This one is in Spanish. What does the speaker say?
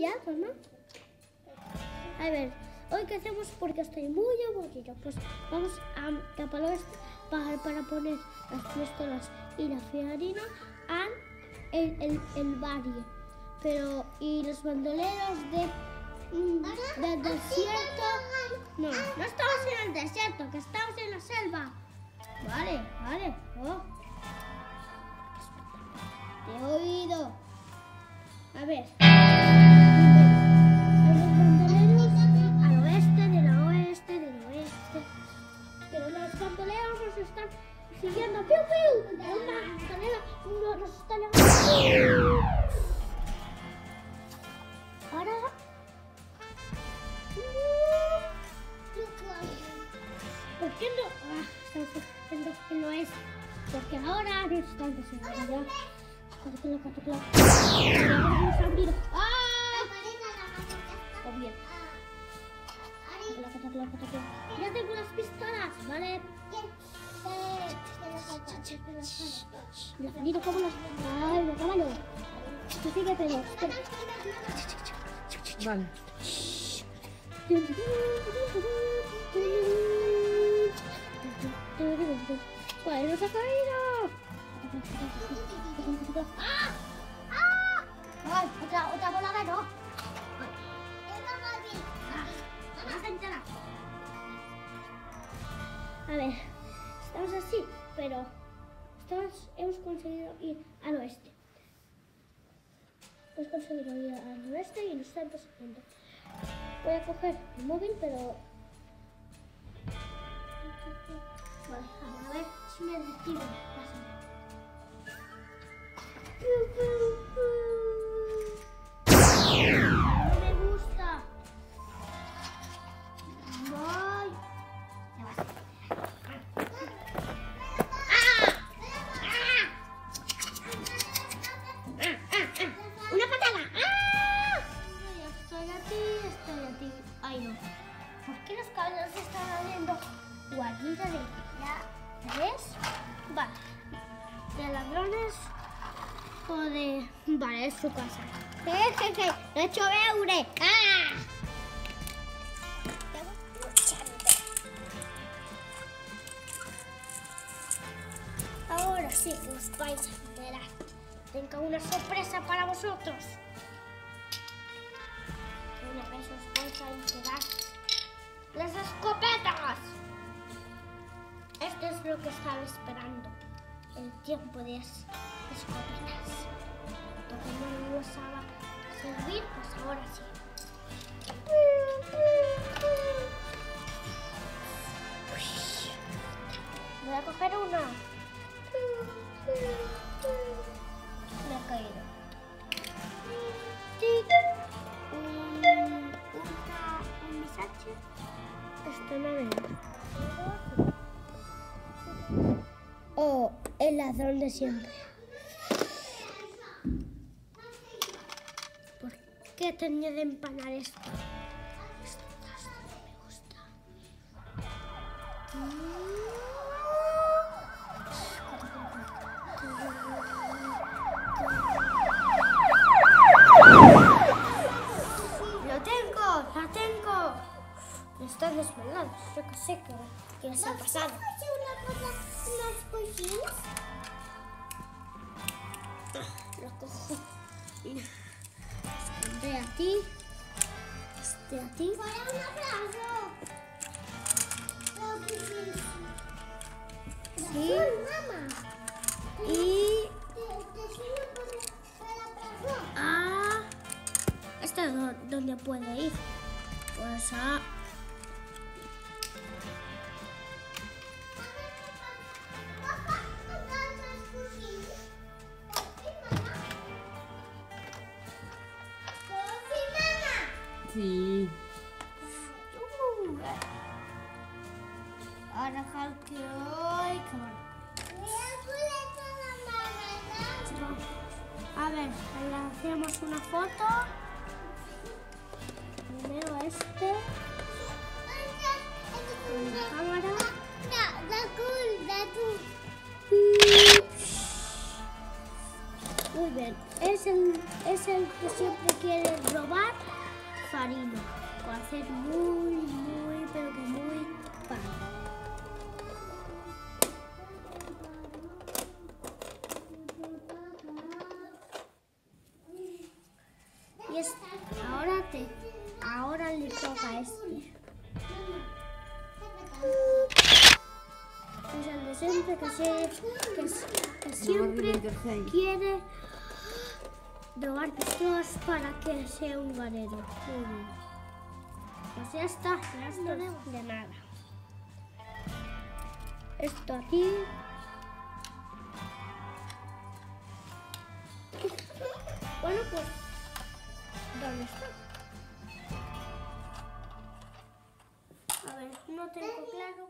Ya, no. A ver, hoy qué hacemos porque estoy muy aburrido. Pues vamos a este para, para poner las pistolas y la fiarina en el, el, barrio. Pero, y los bandoleros de, del desierto. No, no estamos en el desierto, que estamos en la selva. Vale, vale. Oh. Te he oído. A ver. Porque ahora nos están persiguiendo ya. Catacla, catacla. Ahora vamos a abrir. ¡Ah! Oh, bien. Ya tengo las pistolas, ¿vale? Mira cómo las... ¡Ay, me cámalo! Tú sigue, pero... Espera. Vale. ¡Pues nos ha caído! ¡Ah! ¡Ah! ¡Ay, otra, otra bola de no! ¡Ah! ¡Más entera! A ver, estamos así, pero estamos, hemos conseguido ir al oeste. Hemos conseguido ir al oeste y nos están persiguiendo. Voy a coger el móvil, pero... Vale, a ver me reciben. No me gusta. Voy. ¡Una patada! ¡Ah! Estoy aquí, estoy aquí. Ay, no. ¿Por qué los caballos están haciendo guarida de la ¿Ves? Vale. De ladrones o de... Vale, es su casa. Jejeje, he hecho veure. ¡Ah! Ahora sí que os vais a. Tengo una sorpresa para vosotros. Una vez os vais a. ¡Las escopetas! Esto es lo que estaba esperando. El tiempo de las escopetas. Entonces no lo usaba servir, pues ahora sí. Voy a coger una. Me ha caído. Un, un. Esto no veo. Ladrón de siempre. ¿Por qué tenía de empanar esto? Desvelando. Yo que sé que, que les ha pasado. Lo cojo escondé a ti. Este a ti. Sí. Y a... ¿Este es do- donde puede ir? Pues a... Sí. Que hoy... qué bueno. A ver, le hacemos una foto. Primero este. La cámara. Muy bien. Es el, es el que siempre quiere robar farina. O hacer muy, muy, pero que muy pan. Este. Es siempre que, se, que, siempre quiere robar pistolas para que sea un ganero. Pues ya está, está de nada. Esto aquí. Bueno, pues, ¿dónde está? No tengo claro